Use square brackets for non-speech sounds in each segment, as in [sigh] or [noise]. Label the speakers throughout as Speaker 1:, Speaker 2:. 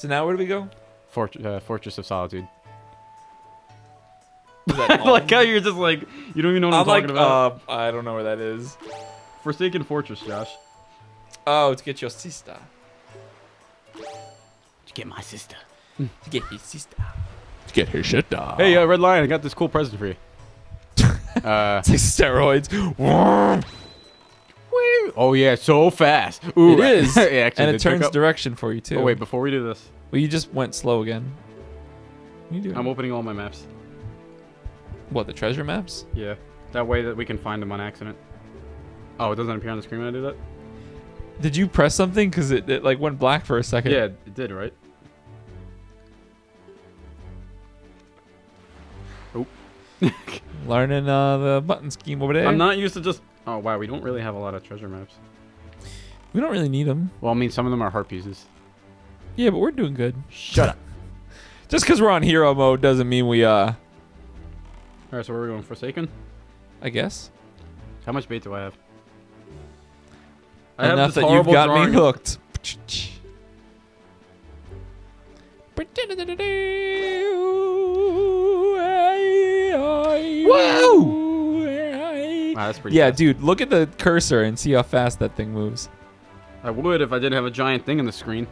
Speaker 1: So now where do we go?
Speaker 2: Fort- uh, Fortress of Solitude. [laughs] I like
Speaker 1: all?
Speaker 2: how you're just like you don't even know what I'm,
Speaker 1: I'm like,
Speaker 2: talking about.
Speaker 1: uh, I don't know where that is.
Speaker 2: Forsaken Fortress, Josh.
Speaker 1: Oh, to get your sister.
Speaker 2: To get my sister.
Speaker 1: To get his sister.
Speaker 3: To get his shit done.
Speaker 2: Hey, uh, Red Lion, I got this cool present for you. [laughs] uh,
Speaker 1: It's like steroids. [laughs] [laughs]
Speaker 2: oh yeah, so fast. Ooh,
Speaker 1: It [laughs] is.
Speaker 2: it actually
Speaker 1: and it turns direction for you too.
Speaker 2: Oh wait, before we do this,
Speaker 1: Well, you just went slow again. What are you doing?
Speaker 2: I'm opening all my maps.
Speaker 1: what, the treasure maps?
Speaker 2: Yeah, that way that we can find them on accident. Oh, it doesn't appear on the screen when I do that.
Speaker 1: Did you press something? Because it, it like went black for a second.
Speaker 2: Yeah, it did, right?
Speaker 1: Learning uh, the button scheme over there.
Speaker 2: I'm not used to just. Oh wow, we don't really have a lot of treasure maps.
Speaker 1: We don't really need them.
Speaker 2: Well, I mean, some of them are heart pieces.
Speaker 1: Yeah, but we're doing good.
Speaker 2: Shut up. [laughs]
Speaker 1: Just because we're on hero mode doesn't mean we, uh,
Speaker 2: All right, so where are we going? Forsaken.
Speaker 1: I guess.
Speaker 2: How much bait do I have? I
Speaker 1: Enough
Speaker 2: have this
Speaker 1: that you've got
Speaker 2: drawing
Speaker 1: me hooked. [laughs]
Speaker 2: that's pretty.
Speaker 1: Yeah,
Speaker 2: fast.
Speaker 1: dude, look at the cursor and see how fast that thing moves.
Speaker 2: I would if I didn't have a giant thing on the screen.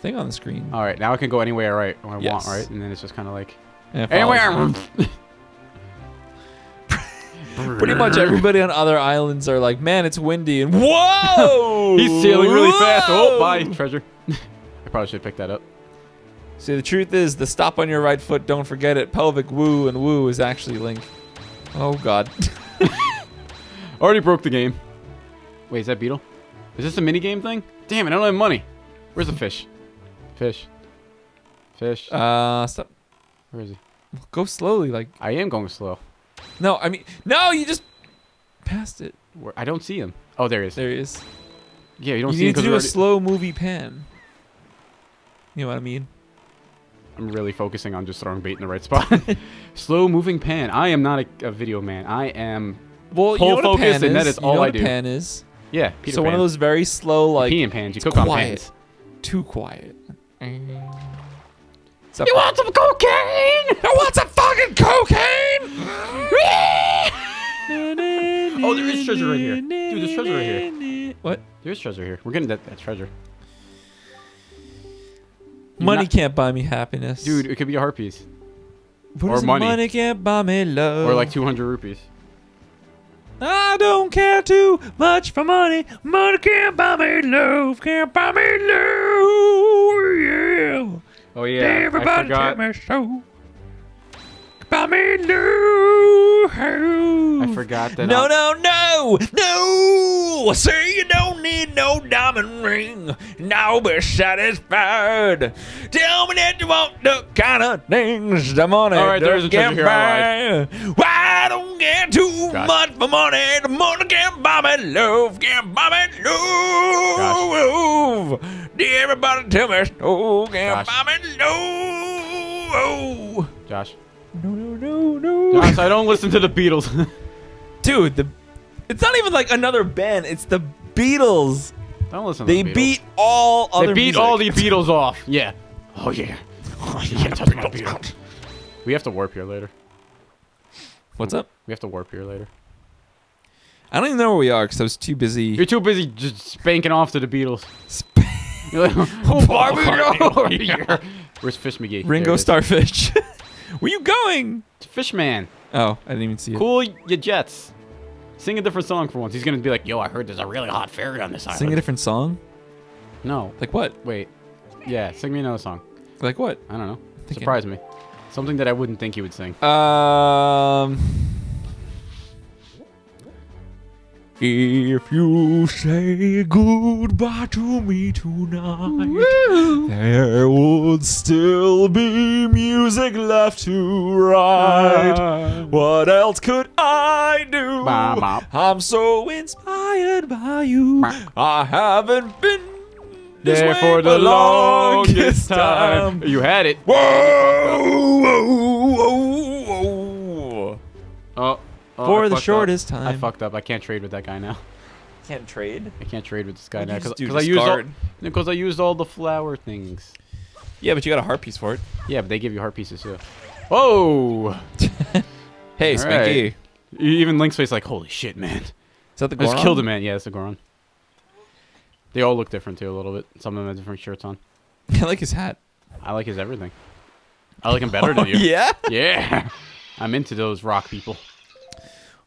Speaker 1: Thing on the screen.
Speaker 2: All right, now I can go anywhere right I
Speaker 1: Yes.
Speaker 2: want, right? And then it's just kind of like
Speaker 1: And it follows.
Speaker 2: anywhere. [laughs]
Speaker 1: Pretty much everybody on other islands are like, man, it's windy, and [laughs] whoa!
Speaker 2: He's sailing really fast. Oh,
Speaker 1: Whoa!
Speaker 2: bye, treasure. [laughs] I probably should pick that up.
Speaker 1: See, the truth is, the stop on your right foot, don't forget it. Pelvic woo and woo is actually Link. Oh god.
Speaker 2: Already broke the game. Wait, is that Beedle? Is this a mini game thing? Damn it, I don't have money. Where's the fish? Fish. Fish.
Speaker 1: Uh, stop.
Speaker 2: Where is he?
Speaker 1: Go slowly, like.
Speaker 2: I am going slow.
Speaker 1: No, I mean, no, you just passed it.
Speaker 2: Where, I don't see him. Oh, there he is.
Speaker 1: There he is.
Speaker 2: Yeah, you don't
Speaker 1: You
Speaker 2: see him You
Speaker 1: need to do a
Speaker 2: already...
Speaker 1: slow movie pan. You know what I mean?
Speaker 2: I'm really focusing on just throwing bait in the right spot. [laughs] slow moving pan. I am not a, a video man. I am.
Speaker 1: Well,
Speaker 2: Pull
Speaker 1: you know
Speaker 2: focus, and that
Speaker 1: is.
Speaker 2: is
Speaker 1: You
Speaker 2: all I
Speaker 1: what
Speaker 2: do.
Speaker 1: pan is.
Speaker 2: Yeah, Peter
Speaker 1: so
Speaker 2: Pan.
Speaker 1: one of those very slow, like
Speaker 2: peeing pans. You cook on
Speaker 1: quiet.
Speaker 2: pans.
Speaker 1: too quiet.
Speaker 2: You want some cocaine? [laughs]
Speaker 1: I want some fucking cocaine! [laughs]
Speaker 2: Oh, there is treasure right here. Dude, there's treasure right here.
Speaker 1: What?
Speaker 2: There's treasure here. We're getting that, that treasure.
Speaker 1: Money
Speaker 2: not-
Speaker 1: can't buy me happiness.
Speaker 2: Dude, it could be a heart piece.
Speaker 1: What
Speaker 2: or
Speaker 1: is
Speaker 2: money.
Speaker 1: Money can't buy me love.
Speaker 2: Or like 200 rupees.
Speaker 1: I don't care too much for money. Money can't buy me love. Can't buy me love. Yeah.
Speaker 2: Oh, yeah. I
Speaker 1: Everybody
Speaker 2: forgot.
Speaker 1: tell me so. Buy me love.
Speaker 2: I forgot that.
Speaker 1: No,
Speaker 2: I'm-
Speaker 1: no, no, no! I say you don't need no diamond ring. Now be satisfied. Tell me that you want the kind of things the money
Speaker 2: All right, there is a here,
Speaker 1: buy. Why don't get too
Speaker 2: Gosh.
Speaker 1: much for money? The money can't buy me love. Can't buy me love. Dear everybody tell me so. Can't
Speaker 2: Gosh.
Speaker 1: buy me love.
Speaker 2: Josh.
Speaker 1: No, no, no, no.
Speaker 2: Josh, I don't listen to the Beatles. [laughs]
Speaker 1: Dude, the it's not even like another band. It's the Beatles.
Speaker 2: don't listen to
Speaker 1: They
Speaker 2: the
Speaker 1: beat all other.
Speaker 2: They beat
Speaker 1: music.
Speaker 2: all the Beatles off. Yeah. Oh, yeah. Oh, [laughs] yeah. Touch my Beatles. We have to warp here later.
Speaker 1: What's up?
Speaker 2: We have to warp here later.
Speaker 1: I don't even know where we are because I was too busy.
Speaker 2: You're too busy just spanking off to the Beatles.
Speaker 1: Sp- [laughs]
Speaker 2: You're like, oh, Barbie, no, over here. [laughs] Where's Fish McGee?
Speaker 1: Ringo
Speaker 2: There it is.
Speaker 1: Starfish. [laughs] where you going?
Speaker 2: Fishman.
Speaker 1: Oh, I didn't even see it.
Speaker 2: Cool your jets. Sing a different song for once. He's gonna be like, yo, I heard there's a really hot fairy on this island.
Speaker 1: Sing a different song.
Speaker 2: No.
Speaker 1: Like what?
Speaker 2: Wait. Yeah, sing me another song.
Speaker 1: Like what?
Speaker 2: I don't know. Surprise me. Something that I wouldn't think you would sing.
Speaker 1: Um. If you say goodbye to me tonight, there would still be music left to write. What else could I do?
Speaker 2: Bop, bop.
Speaker 1: I'm so inspired by you. I haven't been
Speaker 2: There
Speaker 1: way
Speaker 2: for the longest time. You had it.
Speaker 1: Whoa, whoa, whoa, whoa.
Speaker 2: Oh. oh,
Speaker 1: For
Speaker 2: I
Speaker 1: the shortest
Speaker 2: up. I fucked up. I can't trade with that guy now.
Speaker 1: Can't trade.
Speaker 2: I can't trade with this guy
Speaker 1: What'd
Speaker 2: now because I used all because I used all the flower things.
Speaker 1: Yeah, but you got a heart piece for it.
Speaker 2: Yeah, but they give you heart pieces too. Whoa! [laughs]
Speaker 1: Hey,
Speaker 2: All
Speaker 1: Spanky.
Speaker 2: right. Even Link's face like, holy shit, man.
Speaker 1: Is that the
Speaker 2: I just killed a man. Yeah, it's a Goron. They all look different too a little bit. Some of them have different shirts on. [laughs]
Speaker 1: I like his hat.
Speaker 2: I like his everything. I like him better than [laughs] you.
Speaker 1: Oh, yeah?
Speaker 2: Yeah. I'm into those rock people.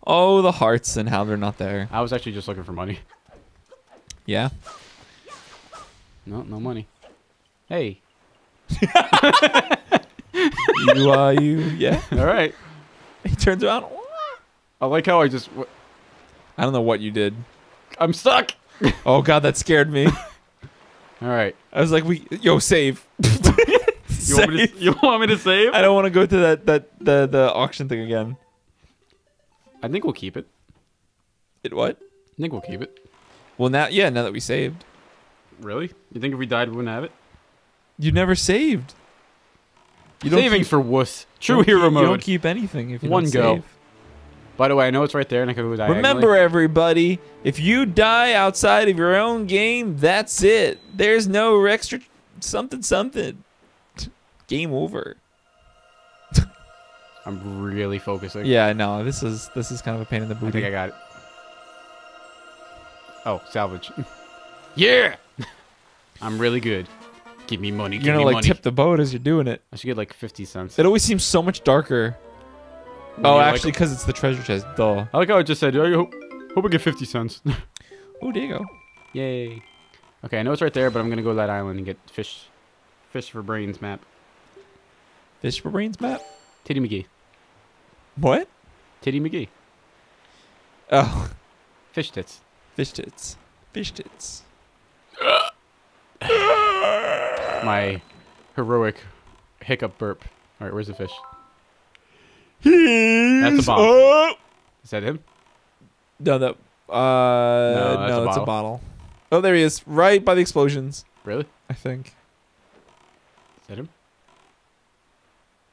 Speaker 1: Oh, the hearts and how they're not there.
Speaker 2: I was actually just looking for money.
Speaker 1: Yeah. [laughs]
Speaker 2: No, no money. Hey.
Speaker 1: You, uh, you, yeah.
Speaker 2: All right.
Speaker 1: He turns around.
Speaker 2: I like how I just.
Speaker 1: I don't know what you did.
Speaker 2: I'm stuck. [laughs]
Speaker 1: Oh, God, that scared me.
Speaker 2: All right.
Speaker 1: I was like, we, yo, save. [laughs]
Speaker 2: You want, me to, you want me to save?
Speaker 1: I don't want to go to that, that, the, the auction thing again.
Speaker 2: I think we'll keep it.
Speaker 1: It what?
Speaker 2: I think we'll keep it.
Speaker 1: Well, now, yeah, now that we saved.
Speaker 2: Really? You think if we died, we wouldn't have it?
Speaker 1: You never saved. You don't
Speaker 2: Saving
Speaker 1: keep-
Speaker 2: for wuss. True hero
Speaker 1: keep- You don't keep anything if you
Speaker 2: One go.
Speaker 1: save.
Speaker 2: By the way, I know it's right there, and I could go diagonally.
Speaker 1: Remember, everybody, if you die outside of your own game, that's it. There's no extra something something. [laughs] Game over. [laughs]
Speaker 2: I'm really focusing.
Speaker 1: Yeah, no, this is this is kind of a pain in the
Speaker 2: I think I got it. Oh, salvage. [laughs] yeah! I'm really good. Give me money.
Speaker 1: You're
Speaker 2: Give
Speaker 1: gonna
Speaker 2: me
Speaker 1: like
Speaker 2: money.
Speaker 1: tip the boat as you're doing it.
Speaker 2: I should get like 50 cents.
Speaker 1: It always seems so much darker. Oh,
Speaker 2: like-
Speaker 1: actually, because it's the treasure chest. Duh.
Speaker 2: I like how I just said, I hope, hope I get 50 cents. [laughs]
Speaker 1: Oh, there you go.
Speaker 2: Yay. Okay, I know it's right there, but I'm gonna go to that island and get fish. Fish for brains map.
Speaker 1: Fish for brains map.
Speaker 2: Titty McGee.
Speaker 1: What?
Speaker 2: Titty McGee.
Speaker 1: Oh,
Speaker 2: Fish tits.
Speaker 1: fish tits. Fish tits.
Speaker 2: My heroic hiccup burp. Alright, where's the fish?
Speaker 1: That's
Speaker 2: a bomb. Is that him?
Speaker 1: No, that. Uh, no,
Speaker 2: that's a
Speaker 1: that's a
Speaker 2: bottle.
Speaker 1: bottle. Oh, there he is, right by the explosions.
Speaker 2: Really?
Speaker 1: I think.
Speaker 2: Is that him?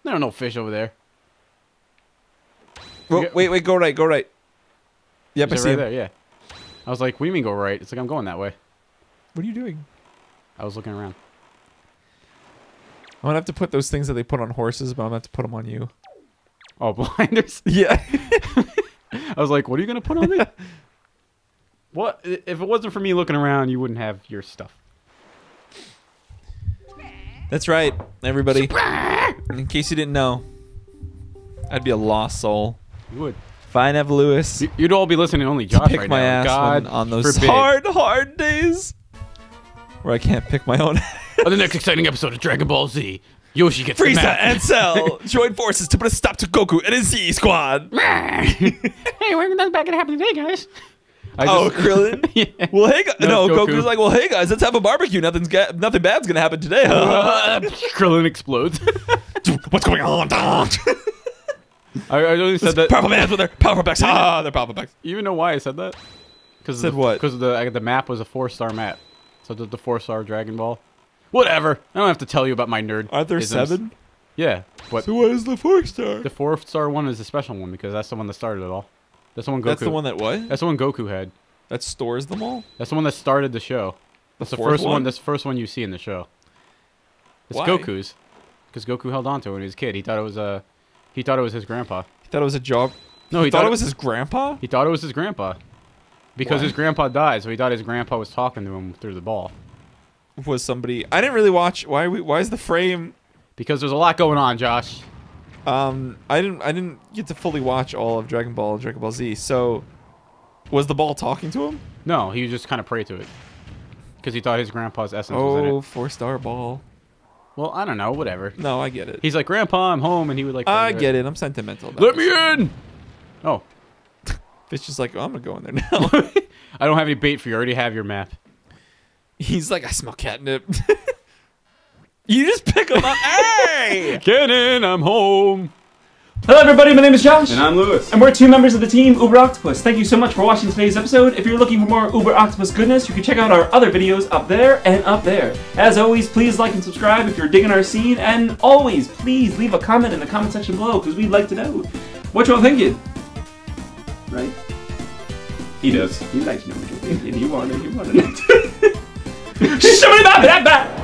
Speaker 2: There are no fish over there.
Speaker 1: Well, wait, wait, go right, go right. Yep, I
Speaker 2: Is it
Speaker 1: see
Speaker 2: right
Speaker 1: him.
Speaker 2: there? Yeah. I was like, what do you mean go right? It's like I'm going that way.
Speaker 1: What are you doing?
Speaker 2: I was looking around.
Speaker 1: I'm gonna have to put those things that they put on horses, but I'm gonna have to put them on you.
Speaker 2: Oh, blinders. [laughs]
Speaker 1: Yeah. [laughs]
Speaker 2: I was like, what are you gonna put on me? [laughs] what? If it wasn't for me looking around, you wouldn't have your stuff.
Speaker 1: That's right, everybody. In case you didn't know, I'd be a lost soul.
Speaker 2: You would.
Speaker 1: If I didn't have Louis
Speaker 2: You- You'd all be listening to only
Speaker 1: to
Speaker 2: Josh
Speaker 1: pick
Speaker 2: right
Speaker 1: my
Speaker 2: now.
Speaker 1: ass
Speaker 2: God
Speaker 1: on those
Speaker 2: forbid.
Speaker 1: hard, hard days where I can't pick my own.
Speaker 2: On the next exciting episode of Dragon Ball Z, Yoshi gets the
Speaker 1: Frieza
Speaker 2: map.
Speaker 1: and Cell [laughs] join forces to put a stop to Goku and his Z Squad. [laughs]
Speaker 2: hey, we're not back gonna happen today, guys. I
Speaker 1: Oh,
Speaker 2: just-
Speaker 1: Krillin. [laughs]
Speaker 2: yeah.
Speaker 1: Well, hey, guys.
Speaker 2: No,
Speaker 1: No,
Speaker 2: Goku.
Speaker 1: Goku's like, well, hey guys, let's have a barbecue. Nothing's ga- nothing bad's gonna happen today. Huh?
Speaker 2: Krillin explodes.
Speaker 1: What's going on?
Speaker 2: I, I only said that.
Speaker 1: Powerful bands with their powerful backs. Ah, they're powerful backs.
Speaker 2: You even know why I said that? Because
Speaker 1: Said
Speaker 2: the,
Speaker 1: what?
Speaker 2: Because the the map was a four star map, so the, the four star Dragon Ball. Whatever. I don't have to tell you about my nerd.
Speaker 1: Aren't there seven?
Speaker 2: Yeah, but
Speaker 1: what is the four star?
Speaker 2: the four star one is a special one because that's the one that started it all. That's the one Goku.
Speaker 1: That's the one that what?
Speaker 2: That's the one Goku had.
Speaker 1: That stores them all.
Speaker 2: That's the one that started the show. That's the,
Speaker 1: fourth
Speaker 2: first one?
Speaker 1: one?
Speaker 2: That's the first one you see in the show. It's
Speaker 1: Why?
Speaker 2: Goku's, because Goku held on to it when he was a kid. He thought it was uh, he thought it was his grandpa.
Speaker 1: He thought it was a job.
Speaker 2: No, he,
Speaker 1: thought, it was his grandpa.
Speaker 2: He thought it was his grandpa. Because
Speaker 1: Why?
Speaker 2: his grandpa died, so he thought his grandpa was talking to him through the ball.
Speaker 1: Was somebody? I didn't really watch. Why? We, why is the frame?
Speaker 2: Because there's a lot going on, Josh.
Speaker 1: Um, I didn't. I didn't get to fully watch all of Dragon Ball and Dragon Ball Z. So, was the ball talking to him?
Speaker 2: No, he was just kind of prayed to it. Because he thought his grandpa's essence was in
Speaker 1: Oh,
Speaker 2: it.
Speaker 1: four star ball.
Speaker 2: Well, I don't know, whatever.
Speaker 1: No, I get it.
Speaker 2: He's like, Grandpa, I'm home, and he would like.
Speaker 1: I get it. I'm sentimental. About
Speaker 2: Let me in! Oh, [laughs]
Speaker 1: Fish just like, oh, I'm gonna go in there now. [laughs]
Speaker 2: I don't have any bait for you. I already have your map.
Speaker 1: He's like, I smell catnip. [laughs] you just pick him up. [laughs] hey!
Speaker 2: Get in, I'm home.
Speaker 4: Hello, everybody. My name is Josh.
Speaker 2: And I'm Louis.
Speaker 4: And we're two members of the team Uber Octopus. Thank you so much for watching today's episode. If you're looking for more Uber Octopus goodness, you can check out our other videos up there and up there. As always, please like and subscribe if you're digging our scene, and always, please leave a comment in the comment section below because we'd like to know what you're thinking. Right? He does. He likes to know what you're thinking. You want it. You want it. [laughs] Shimmy, bop, bop, bop.